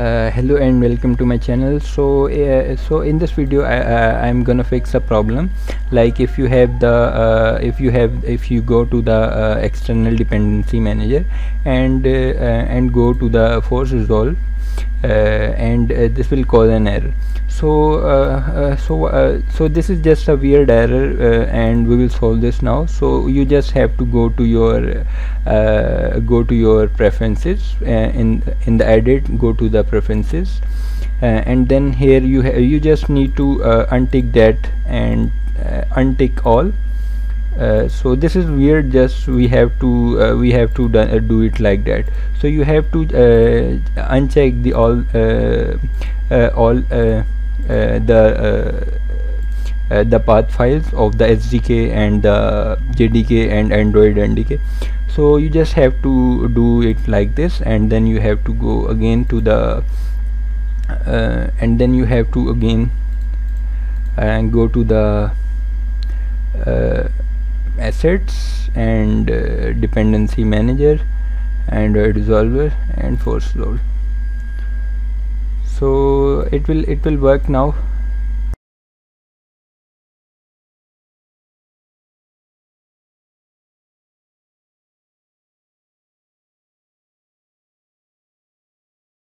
uh, hello and welcome to my channel. So uh, so in this video I, am gonna fix a problem. Like if you have the uh, if you have if you go to the uh, external dependency manager and uh, and go to the force resolve Uh, and uh, this will cause an error. So uh, uh, so uh, so this is just a weird error uh, and we will solve this now. So you just have to go to your go to your preferences in in the edit go to the preferences and then here you you just need to untick that and untick all uh, so this is weird just we have to uh, we have to do, uh, do, it like that. So you have to uncheck the all all uh, the uh, uh, the path files of the SDK and the JDK and Android NDK so you just have to do it like this and then you have to go again to the uh, and then you have to again and go to the uh, assets and uh, dependency manager android resolver and force load. So it will it will work now